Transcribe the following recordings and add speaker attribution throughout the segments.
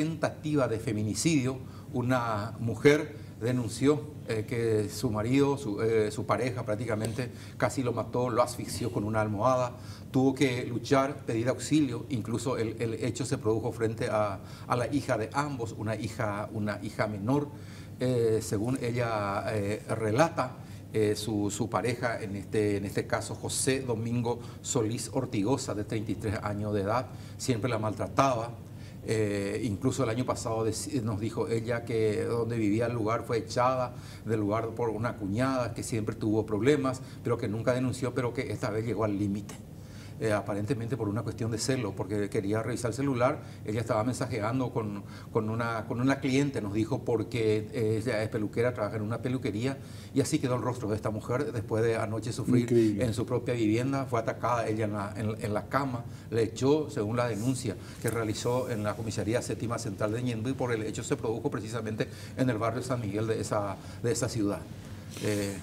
Speaker 1: tentativa de feminicidio. Una mujer denunció eh, que su marido, eh, su, pareja prácticamente casi lo mató, lo asfixió con una almohada, tuvo que luchar, pedir auxilio, incluso el, hecho se produjo frente a, la hija de ambos, una hija, una hija menor, eh, según ella relata. su, su, pareja, en este, en este caso José Domingo Solís Ortigosa, de 33 años de edad, siempre la maltrataba, eh, incluso el año pasado nos dijo ella que donde vivía el lugar fue echada del lugar por una cuñada que siempre tuvo problemas, pero que nunca denunció, pero que esta vez llegó al límite. Eh, aparentemente por una cuestión de celo, porque quería revisar el celular, ella estaba mensajeando con, con, una, con una cliente, nos dijo, porque ella es peluquera, trabaja en una peluquería, y así quedó el rostro de esta mujer después de anoche sufrir en su propia vivienda, fue atacada ella en la, en, la, cama, le echó, según la denuncia que realizó en la comisaría séptima central de Ñenduy, por el hecho se produjo precisamente en el barrio San Miguel de esa, de esa ciudad.
Speaker 2: Eh,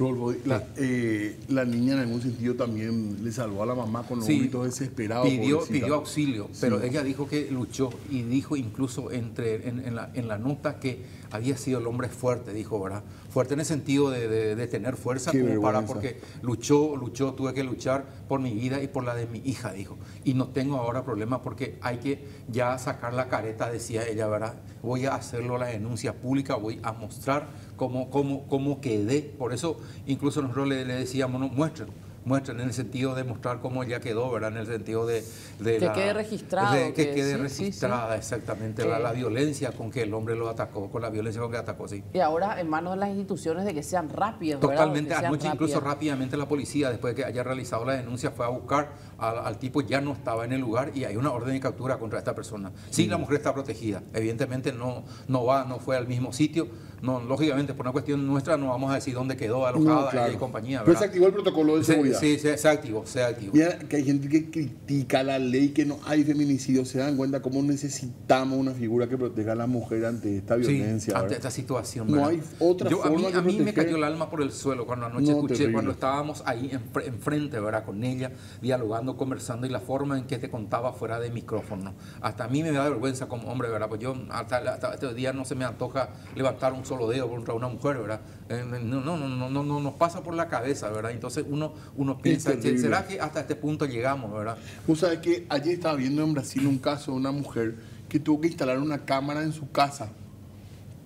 Speaker 2: eh, la, niña en algún sentido también le salvó a la mamá con los gritos desesperados.
Speaker 1: Pidió, pidió auxilio, pero ella dijo que luchó y dijo incluso entre, en, la, en la nota que había sido el hombre fuerte, dijo, ¿verdad? Fuerte en el sentido de, tener fuerza como para, porque luchó, luchó, tuve que luchar por mi vida y por la de mi hija, dijo. Y no tengo ahora problema porque hay que ya sacar la careta, decía ella, ¿verdad? Voy a hacerlo la denuncia pública, voy a mostrar cómo, cómo, cómo quedé. Por eso incluso nosotros le, le decíamos, no, muéstrenlo muestran en el sentido de mostrar cómo ya quedó, ¿verdad? En el sentido de...
Speaker 3: que quede registrado.
Speaker 1: que, quede registrada, exactamente, la, violencia con que el hombre lo atacó, con la violencia con que atacó, sí.
Speaker 3: Y ahora en manos de las instituciones de que sean rápidas,
Speaker 1: Totalmente, anoche incluso rápidamente la policía, después de que haya realizado la denuncia, fue a buscar al, tipo, ya no estaba en el lugar y hay una orden de captura contra esta persona. Sí, la mujer está protegida, evidentemente no, no va, no fue al mismo sitio, no, lógicamente, por una cuestión nuestra, no vamos a decir dónde quedó alojada y compañía.
Speaker 2: Pero se activó el protocolo de seguridad.
Speaker 1: Sí, se, activó, se activó.
Speaker 2: Mira, que hay gente que critica la ley, que no hay feminicidio, se dan cuenta cómo necesitamos una figura que proteja a la mujer ante esta violencia.
Speaker 1: ante esta situación.
Speaker 2: No hay otra
Speaker 1: Yo, forma A mí, me cayó el alma por el suelo cuando anoche escuché, cuando estábamos ahí enfrente, ¿verdad? Con ella, dialogando, conversando y la forma en que te contaba fuera de micrófono. Hasta a mí me da vergüenza como hombre, ¿verdad? Pues yo hasta, hasta este día no se me antoja levantar un solo dedo contra una mujer, ¿verdad? Eh, no, no, no, no, no, nos pasa por la cabeza, ¿verdad? Entonces uno, uno piensa, ¿será que hasta este punto llegamos, ¿verdad?
Speaker 2: Vos sabés que ayer estaba viendo en Brasil un caso de una mujer que tuvo que instalar una cámara en su casa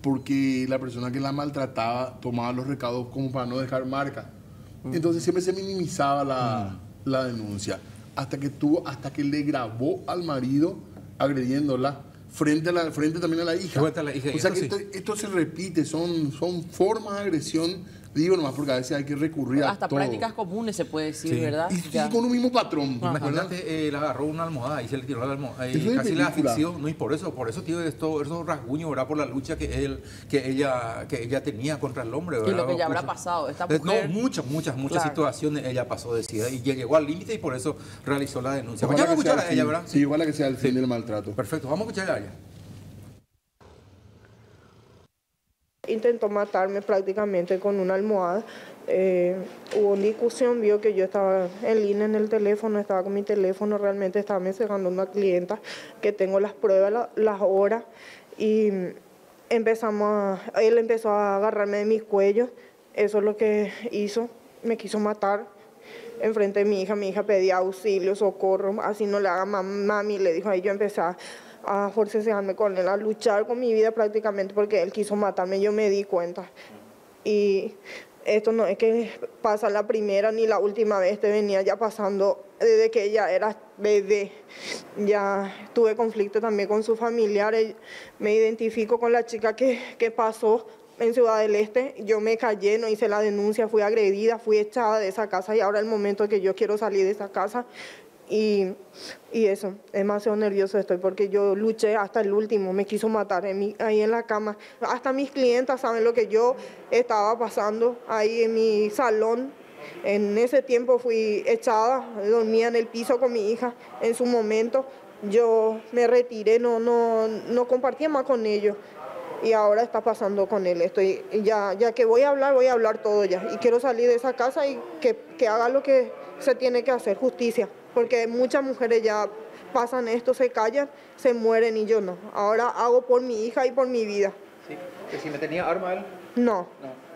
Speaker 2: porque la persona que la maltrataba tomaba los recados como para no dejar marca. Entonces siempre se minimizaba la, la denuncia hasta que tuvo, hasta que le grabó al marido agrediéndola frente, a la, frente también a la hija.
Speaker 1: o
Speaker 2: sea que esto, esto, se repite, son, son formas de agresión Digo nomás porque a veces hay que recurrir
Speaker 3: a Hasta prácticas comunes se puede decir, ¿verdad?
Speaker 2: Y, con un mismo patrón.
Speaker 1: Imagínate, eh, le agarró una almohada y se le tiró la almohada. y casi la asfixió. No, y por eso, por eso tiene esto, esos rasguños, ¿verdad? Por la lucha que él, que ella, que ella tenía contra el hombre, ¿verdad?
Speaker 3: Y lo que ya habrá pasado. Esta mujer...
Speaker 1: No, muchas, muchas, muchas situaciones ella pasó, decía, y llegó al límite y por eso realizó la denuncia.
Speaker 2: Vamos a escuchar a ella, ¿verdad? Sí, igual a que sea el fin del maltrato.
Speaker 1: Perfecto, vamos a escuchar a ella.
Speaker 4: Intentó matarme prácticamente con una almohada. Eh, hubo discusión, vio que yo estaba en línea en el teléfono, estaba con mi teléfono, realmente estaba mensajando a una clienta que tengo las pruebas, las horas, y empezamos él empezó a agarrarme de mis cuellos, eso es lo que hizo, me quiso matar enfrente de mi hija, mi hija pedía auxilio, socorro, así no le haga mami, le dijo ahí yo empecé a a forcejearme con él, a luchar con mi vida prácticamente porque él quiso matarme, yo me di cuenta. Y esto no es que pasa la primera ni la última vez, te venía ya pasando desde que ella era bebé. Ya tuve conflicto también con sus familiares, me identifico con la chica que, que pasó en Ciudad del Este, yo me callé, no hice la denuncia, fui agredida, fui echada de esa casa y ahora el momento que yo quiero salir de esa casa y, eso, demasiado nervioso estoy porque yo luché hasta el último, me quiso matar en ahí en la cama. Hasta mis clientas saben lo que yo estaba pasando ahí en mi salón. En ese tiempo fui echada, dormía en el piso con mi hija. En su momento yo me retiré, no, no, no compartía más con ellos. Y ahora está pasando con él. Estoy, ya, ya que voy a hablar, voy a hablar todo ya. Y quiero salir de esa casa y que, que haga lo que se tiene que hacer, justicia porque muchas mujeres ya pasan esto, se callan, se mueren y yo no. Ahora hago por mi hija y por mi vida.
Speaker 1: Sí, que si me tenía arma él.
Speaker 4: No. No,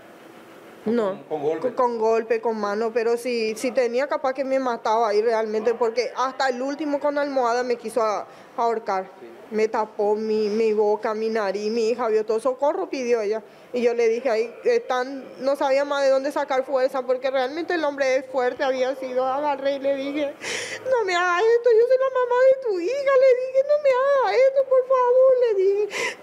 Speaker 1: con golpe.
Speaker 4: Con, golpe, con mano, pero si, si tenía capaz que me mataba ahí realmente, porque hasta el último con almohada me quiso a- ahorcar. Me tapó mi, mi boca, mi nariz, mi hija vio todo, socorro pidió ella. Y yo le dije ahí, están, no sabía más de dónde sacar fuerza, porque realmente el hombre es fuerte, había sido, agarré y le dije, no me hagas esto, yo soy la mamá de tu hija, le dije, no me hagas esto, por favor, le dije,